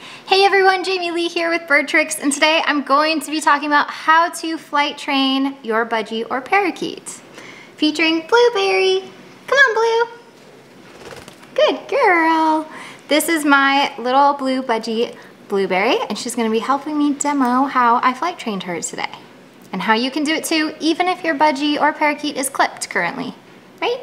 Hey everyone, Jamieleigh here with Bird Tricks, and today I'm going to be talking about how to flight train your budgie or parakeet, featuring Blueberry. Come on, Blue. Good girl. This is my little blue budgie, Blueberry, and she's gonna be helping me demo how I flight trained her today, and how you can do it too, even if your budgie or parakeet is clipped currently, right?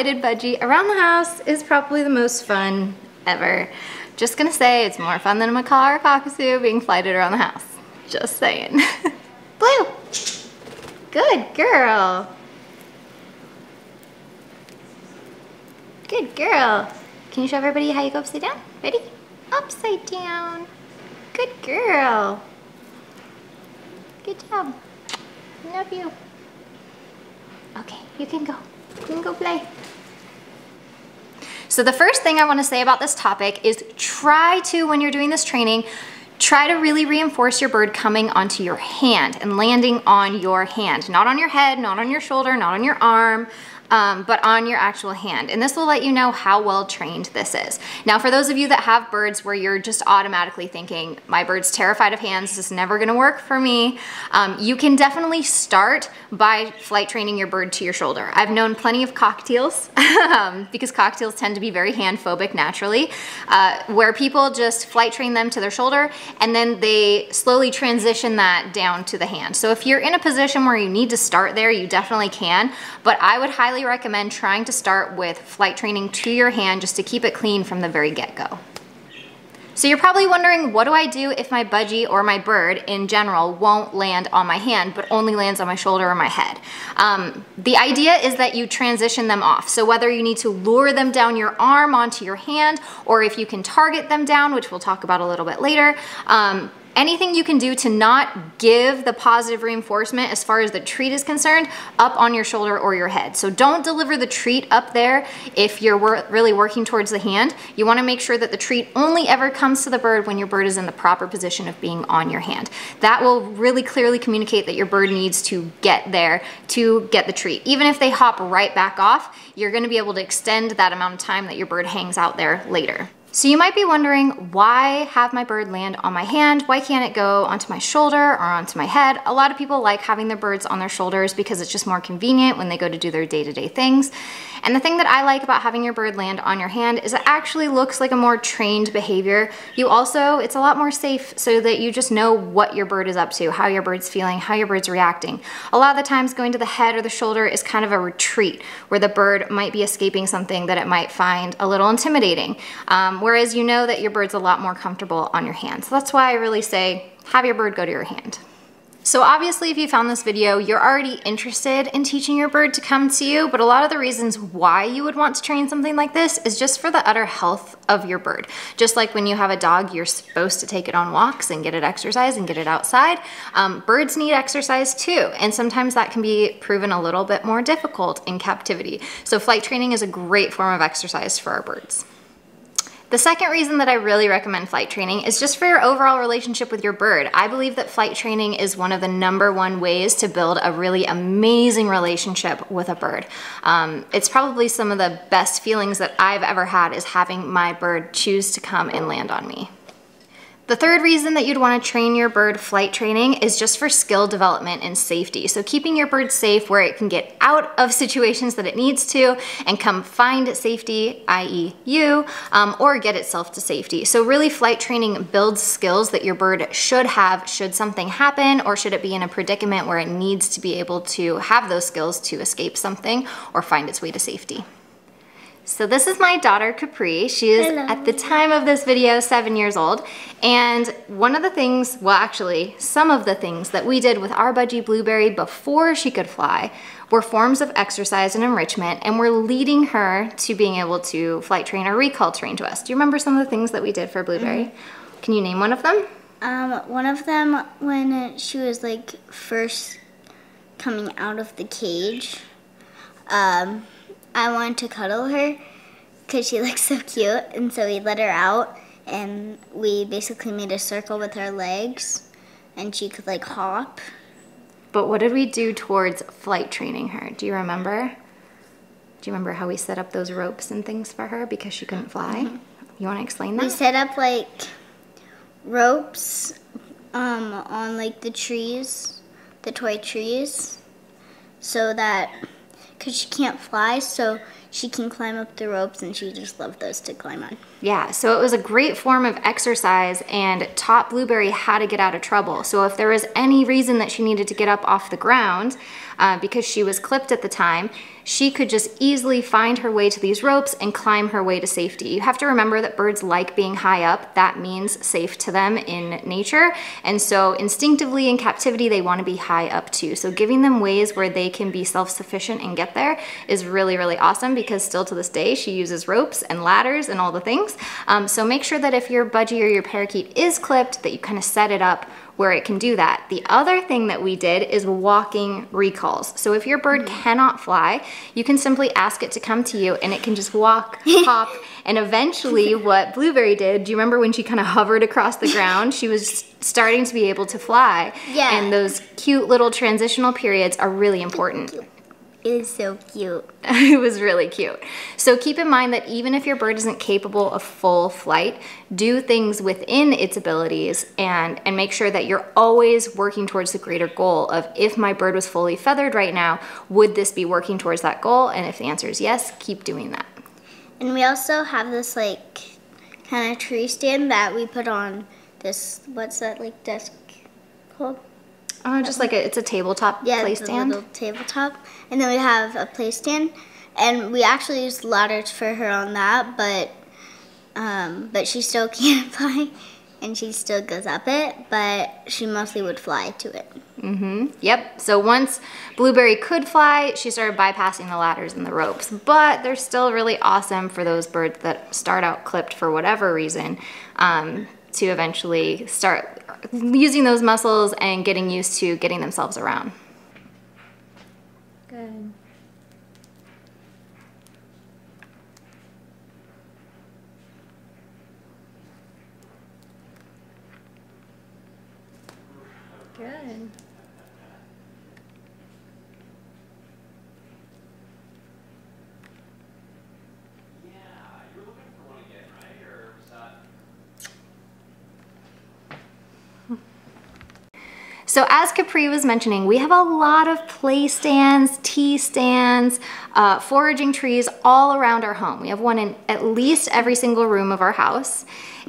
Flighted budgie around the house is probably the most fun ever. Just gonna say it's more fun than a macaw or cockatoo being flighted around the house. Just saying. Blue! Good girl. Good girl. Can you show everybody how you go upside down? Ready? Upside down. Good girl. Good job. Love you. Okay, you can go. You can go play. So the first thing I wanna say about this topic is try to, when you're doing this training, try to really reinforce your bird coming onto your hand and landing on your hand, not on your head, not on your shoulder, not on your arm, um, but on your actual hand. And this will let you know how well trained this is. Now, for those of you that have birds where you're just automatically thinking, my bird's terrified of hands, this is never gonna work for me, um, you can definitely start by flight training your bird to your shoulder. I've known plenty of cockatiels, um, because cockatiels tend to be very hand phobic naturally, uh, where people just flight train them to their shoulder and then they slowly transition that down to the hand. So if you're in a position where you need to start there, you definitely can, but I would highly highly recommend trying to start with flight training to your hand just to keep it clean from the very get-go. So you're probably wondering, what do I do if my budgie or my bird in general won't land on my hand, but only lands on my shoulder or my head? Um, the idea is that you transition them off. So whether you need to lure them down your arm onto your hand, or if you can target them down, which we'll talk about a little bit later, um, anything you can do to not give the positive reinforcement as far as the treat is concerned up on your shoulder or your head. So don't deliver the treat up there if you're wor really working towards the hand. You wanna make sure that the treat only ever comes to the bird when your bird is in the proper position of being on your hand. That will really clearly communicate that your bird needs to get there to get the treat. Even if they hop right back off, you're gonna be able to extend that amount of time that your bird hangs out there later. So you might be wondering, why have my bird land on my hand? Why can't it go onto my shoulder or onto my head? A lot of people like having their birds on their shoulders because it's just more convenient when they go to do their day-to-day -day things. And the thing that I like about having your bird land on your hand is it actually looks like a more trained behavior. You also, it's a lot more safe so that you just know what your bird is up to, how your bird's feeling, how your bird's reacting. A lot of the times going to the head or the shoulder is kind of a retreat where the bird might be escaping something that it might find a little intimidating. Um, whereas you know that your bird's a lot more comfortable on your hand. So that's why I really say have your bird go to your hand. So obviously if you found this video, you're already interested in teaching your bird to come to you, but a lot of the reasons why you would want to train something like this is just for the utter health of your bird. Just like when you have a dog, you're supposed to take it on walks and get it exercise and get it outside. Um, birds need exercise too, and sometimes that can be proven a little bit more difficult in captivity. So flight training is a great form of exercise for our birds. The second reason that I really recommend flight training is just for your overall relationship with your bird. I believe that flight training is one of the number one ways to build a really amazing relationship with a bird. Um, it's probably some of the best feelings that I've ever had is having my bird choose to come and land on me. The third reason that you'd want to train your bird flight training is just for skill development and safety. So keeping your bird safe where it can get out of situations that it needs to and come find safety, i.e. you, um, or get itself to safety. So really flight training builds skills that your bird should have should something happen or should it be in a predicament where it needs to be able to have those skills to escape something or find its way to safety. So this is my daughter Capri. She is Hello. at the time of this video seven years old. And one of the things, well actually some of the things that we did with our budgie Blueberry before she could fly were forms of exercise and enrichment and we're leading her to being able to flight train or recall train to us. Do you remember some of the things that we did for Blueberry? Mm -hmm. Can you name one of them? Um, one of them when she was like first coming out of the cage. Um, I wanted to cuddle her because she looks so cute, and so we let her out, and we basically made a circle with our legs, and she could like hop. But what did we do towards flight training her? Do you remember? Do you remember how we set up those ropes and things for her because she couldn't fly? Mm -hmm. You want to explain that? We set up like ropes um, on like the trees, the toy trees, so that because she can't fly, so she can climb up the ropes and she just loved those to climb on. Yeah, so it was a great form of exercise and taught Blueberry how to get out of trouble. So if there was any reason that she needed to get up off the ground, uh, because she was clipped at the time, she could just easily find her way to these ropes and climb her way to safety. You have to remember that birds like being high up. That means safe to them in nature. And so instinctively in captivity, they wanna be high up too. So giving them ways where they can be self-sufficient and get there is really, really awesome because still to this day, she uses ropes and ladders and all the things. Um, so make sure that if your budgie or your parakeet is clipped, that you kind of set it up where it can do that. The other thing that we did is walking recalls. So if your bird mm. cannot fly, you can simply ask it to come to you and it can just walk, hop, and eventually what Blueberry did, do you remember when she kind of hovered across the ground? She was starting to be able to fly. Yeah. And those cute little transitional periods are really important. It was so cute. it was really cute. So keep in mind that even if your bird isn't capable of full flight, do things within its abilities and, and make sure that you're always working towards the greater goal of if my bird was fully feathered right now, would this be working towards that goal? And if the answer is yes, keep doing that. And we also have this like kind of tree stand that we put on this, what's that like desk called? Oh, just like a, it's a tabletop yeah, play stand? little tabletop. And then we have a play stand. And we actually use ladders for her on that, but um, but she still can't fly. And she still goes up it, but she mostly would fly to it. Mm-hmm. Yep. So once Blueberry could fly, she started bypassing the ladders and the ropes. But they're still really awesome for those birds that start out clipped for whatever reason um, to eventually start using those muscles and getting used to getting themselves around. Good. Good. So as Capri was mentioning, we have a lot of play stands, T-stands, uh, foraging trees all around our home. We have one in at least every single room of our house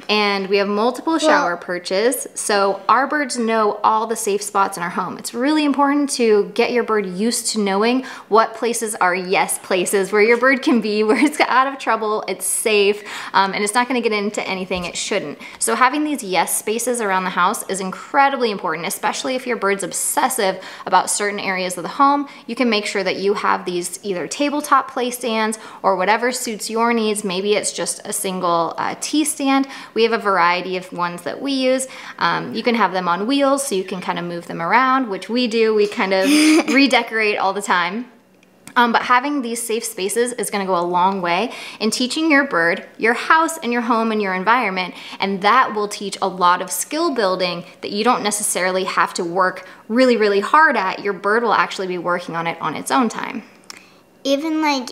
and we have multiple shower perches. So our birds know all the safe spots in our home. It's really important to get your bird used to knowing what places are yes places where your bird can be, where it's out of trouble, it's safe, um, and it's not gonna get into anything it shouldn't. So having these yes spaces around the house is incredibly important, especially if your bird's obsessive about certain areas of the home. You can make sure that you have these either tabletop play stands or whatever suits your needs. Maybe it's just a single uh, T-stand we have a variety of ones that we use. Um, you can have them on wheels so you can kind of move them around, which we do. We kind of redecorate all the time. Um, but having these safe spaces is gonna go a long way in teaching your bird, your house and your home and your environment, and that will teach a lot of skill building that you don't necessarily have to work really, really hard at. Your bird will actually be working on it on its own time. Even like,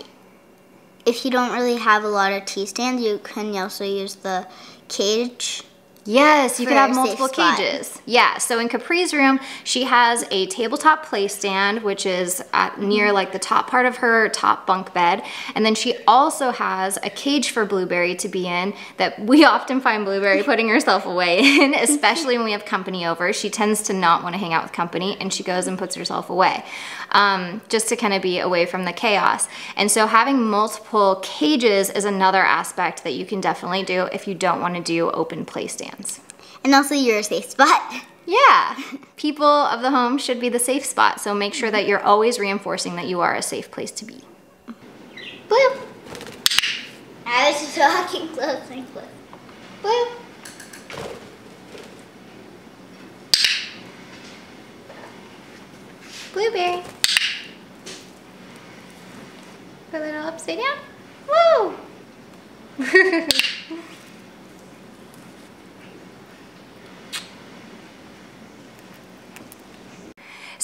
if you don't really have a lot of T-stands, you can also use the cage. Yes, you could have multiple cages. Yeah, so in Capri's room, she has a tabletop play stand, which is near like the top part of her top bunk bed. And then she also has a cage for Blueberry to be in that we often find Blueberry putting herself away in, especially when we have company over. She tends to not want to hang out with company and she goes and puts herself away um, just to kind of be away from the chaos. And so having multiple cages is another aspect that you can definitely do if you don't want to do open play stands. And also you're a safe spot. Yeah, people of the home should be the safe spot, so make sure that you're always reinforcing that you are a safe place to be. Blue. I was just walking close and close. Blue. Blueberry. Put a little upside down. Woo!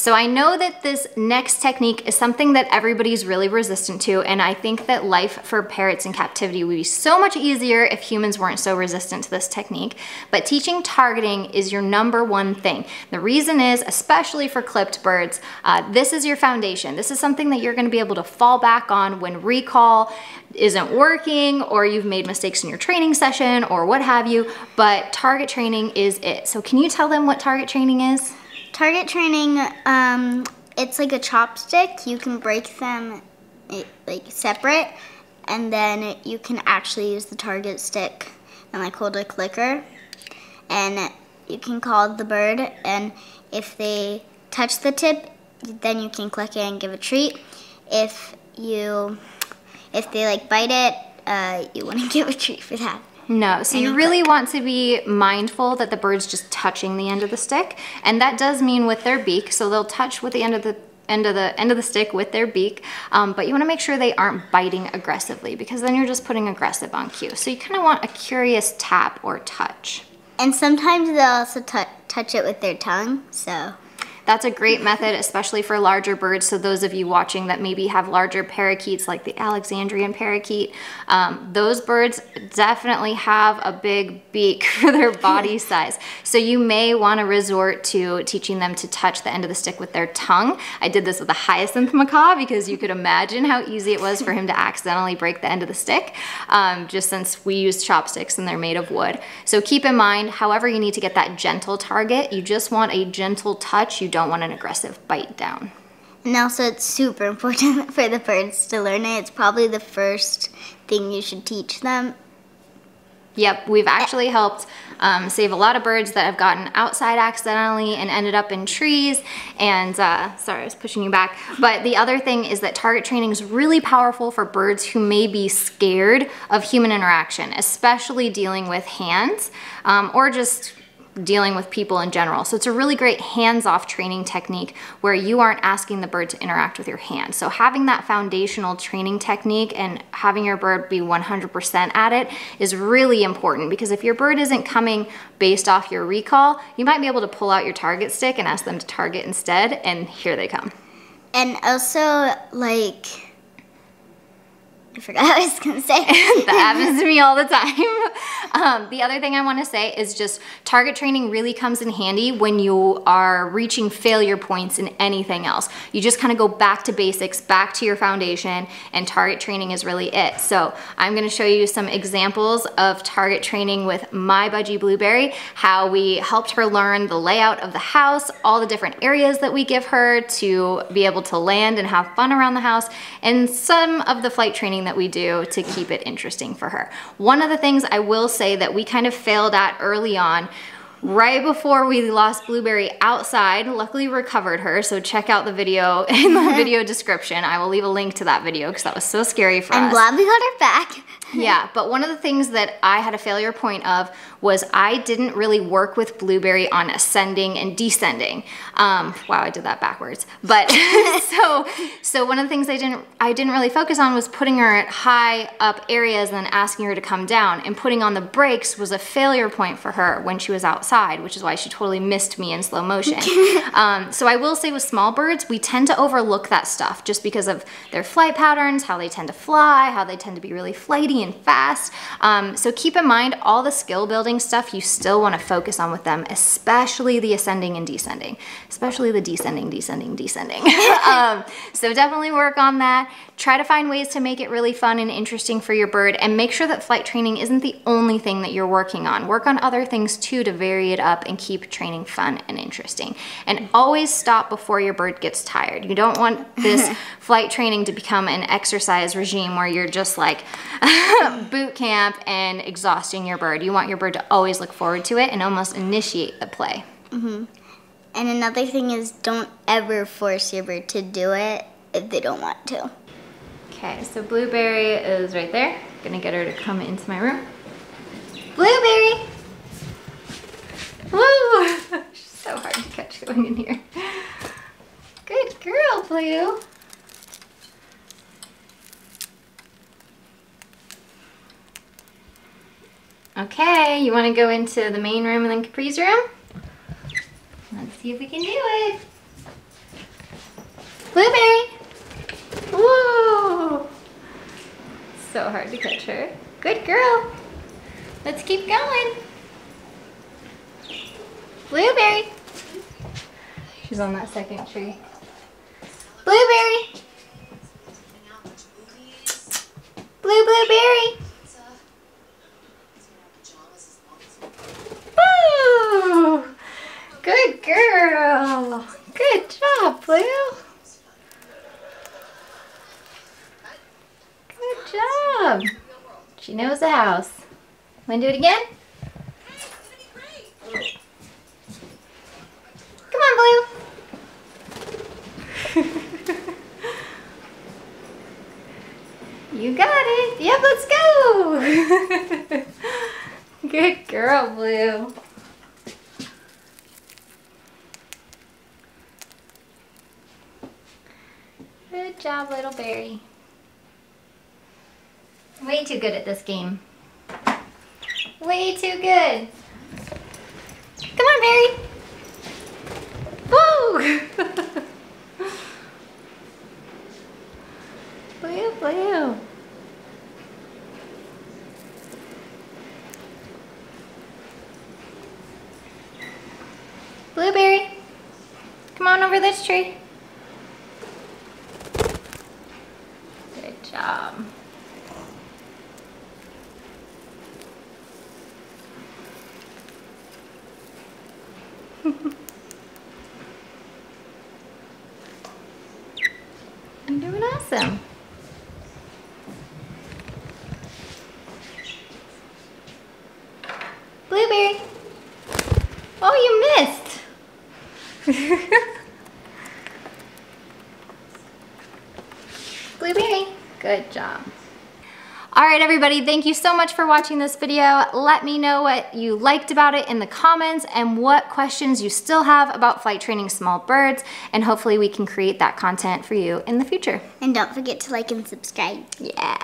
So I know that this next technique is something that everybody's really resistant to, and I think that life for parrots in captivity would be so much easier if humans weren't so resistant to this technique. But teaching targeting is your number one thing. The reason is, especially for clipped birds, uh, this is your foundation. This is something that you're gonna be able to fall back on when recall isn't working or you've made mistakes in your training session or what have you, but target training is it. So can you tell them what target training is? Target training, um, it's like a chopstick. You can break them eh, like separate, and then you can actually use the target stick and like hold a clicker, and you can call the bird, and if they touch the tip, then you can click it and give a treat. If you, if they like bite it, uh, you want to give a treat for that. No, so you really want to be mindful that the bird's just touching the end of the stick. And that does mean with their beak, so they'll touch with the end of the end of the end of the stick with their beak, um, but you wanna make sure they aren't biting aggressively because then you're just putting aggressive on cue. So you kinda want a curious tap or touch. And sometimes they'll also touch it with their tongue, so. That's a great method, especially for larger birds. So those of you watching that maybe have larger parakeets like the Alexandrine parakeet, um, those birds definitely have a big beak for their body size. So you may want to resort to teaching them to touch the end of the stick with their tongue. I did this with a hyacinth macaw because you could imagine how easy it was for him to accidentally break the end of the stick, um, just since we use chopsticks and they're made of wood. So keep in mind, however you need to get that gentle target, you just want a gentle touch. You don't want an aggressive bite down. And also it's super important for the birds to learn it. It's probably the first thing you should teach them. Yep, we've actually helped um, save a lot of birds that have gotten outside accidentally and ended up in trees. And uh, sorry, I was pushing you back. But the other thing is that target training is really powerful for birds who may be scared of human interaction, especially dealing with hands um, or just dealing with people in general. So it's a really great hands-off training technique where you aren't asking the bird to interact with your hand. So having that foundational training technique and having your bird be 100% at it is really important because if your bird isn't coming based off your recall, you might be able to pull out your target stick and ask them to target instead and here they come. And also like I forgot what I was gonna say. that happens to me all the time. Um, the other thing I wanna say is just target training really comes in handy when you are reaching failure points in anything else. You just kind of go back to basics, back to your foundation, and target training is really it. So I'm gonna show you some examples of target training with my Budgie Blueberry, how we helped her learn the layout of the house, all the different areas that we give her to be able to land and have fun around the house, and some of the flight training that we do to keep it interesting for her. One of the things I will say that we kind of failed at early on right before we lost Blueberry outside, luckily recovered her, so check out the video in the mm-hmm. video description. I will leave a link to that video because that was so scary for I'm us. I'm glad we got her back. yeah, but one of the things that I had a failure point of was I didn't really work with Blueberry on ascending and descending. Um, wow, I did that backwards. But so, so one of the things I didn't, I didn't really focus on was putting her at high up areas and then asking her to come down. And putting on the brakes was a failure point for her when she was outside, which is why she totally missed me in slow motion. um, so I will say with small birds, we tend to overlook that stuff just because of their flight patterns, how they tend to fly, how they tend to be really flighty and fast. Um, so keep in mind all the skill building stuff you still want to focus on with them, especially the ascending and descending, especially the descending, descending, descending. um, so definitely work on that. Try to find ways to make it really fun and interesting for your bird and make sure that flight training isn't the only thing that you're working on. Work on other things too to vary it up and keep training fun and interesting. And always stop before your bird gets tired. You don't want this flight training to become an exercise regime where you're just like boot camp and exhausting your bird. You want your bird to always look forward to it and almost initiate the play. Mm -hmm. And another thing is don't ever force your bird to do it if they don't want to. Okay, so Blueberry is right there. Gonna get her to come into my room. Blueberry! Woo! so hard to catch going in here. Good girl, Blue. Okay, you want to go into the main room and then Capri's room? Let's see if we can do it. Blueberry. Whoa. So hard to catch her. Good girl. Let's keep going. Blueberry. She's on that second tree. Blueberry. Blue blueberry. Woo! Good girl. Good Blue. Good job. She knows the house. Want to do it again? Come on, Blue. you got it. Yep, let's go. Good girl, Blue. Good job, little Berry. Way too good at this game. Way too good. Come on, Berry. Woo! blue, blue. Blueberry, come on over this tree. Good job. You're doing awesome. Blueberry. Oh, you missed. Blueberry. Good job. All right, everybody, thank you so much for watching this video. Let me know what you liked about it in the comments and what questions you still have about flight training small birds, and hopefully we can create that content for you in the future. And don't forget to like and subscribe. Yeah.